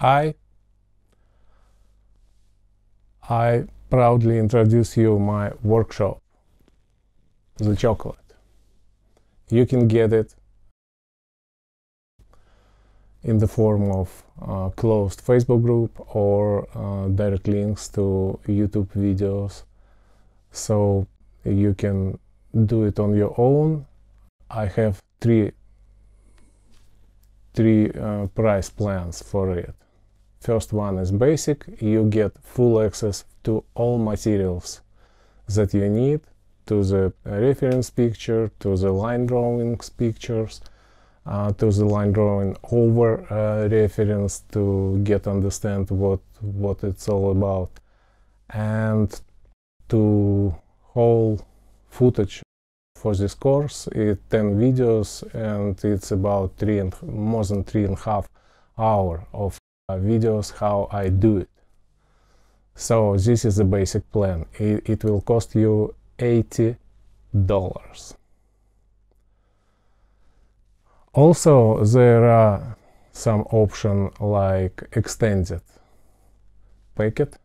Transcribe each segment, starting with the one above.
Hi, I proudly introduce you my workshop, The Chocolate. You can get it in the form of uh, closed Facebook group or uh, direct links to YouTube videos. So you can do it on your own. I have three three uh, price plans for it. First one is basic. You get full access to all materials that you need, to the reference picture, to the line drawings pictures, uh, to the line drawing over uh, reference to get understand what what it's all about, and to whole footage for this course. It's 10 videos and it's about three and more than three and a half hour of videos how I do it. So this is the basic plan. It, it will cost you 80 dollars. Also, there are some option like extended packet.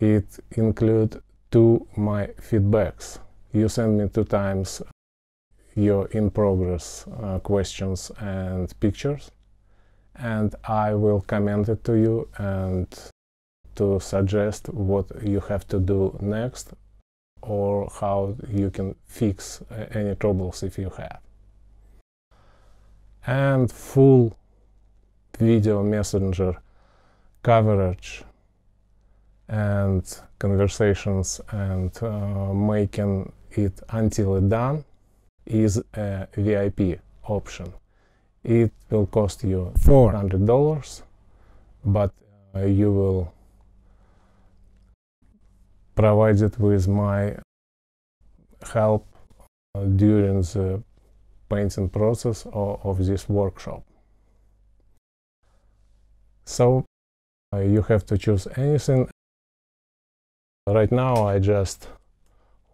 It include two my feedbacks. You send me two times your in progress uh, questions and pictures and I will comment it to you and to suggest what you have to do next or how you can fix uh, any troubles if you have. And full video messenger coverage and conversations and uh, making it until it done is a VIP option. It will cost you $400, but uh, you will provide it with my help uh, during the painting process of, of this workshop. So uh, you have to choose anything. Right now I just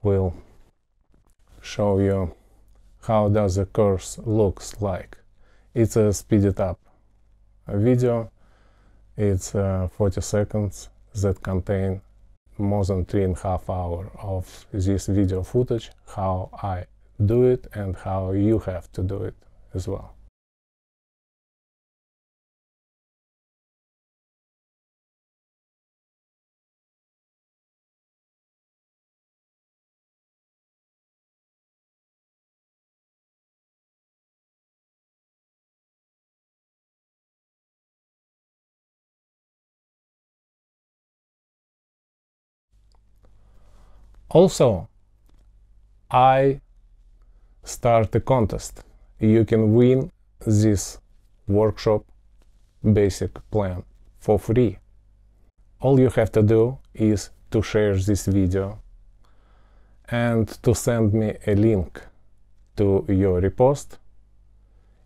will show you how does the course looks like. It's a speeded up video. It's uh, 40 seconds that contain more than three and a half hour of this video footage, how I do it and how you have to do it as well. Also, I start a contest. You can win this workshop basic plan for free. All you have to do is to share this video and to send me a link to your repost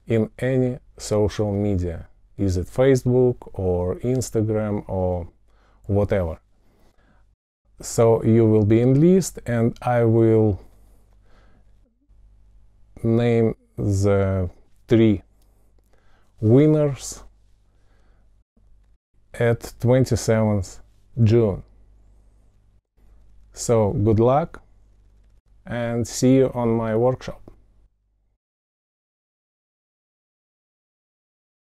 in any social media, is it Facebook or Instagram or whatever. So you will be in list and I will name the three winners at 27th June. So good luck and see you on my workshop.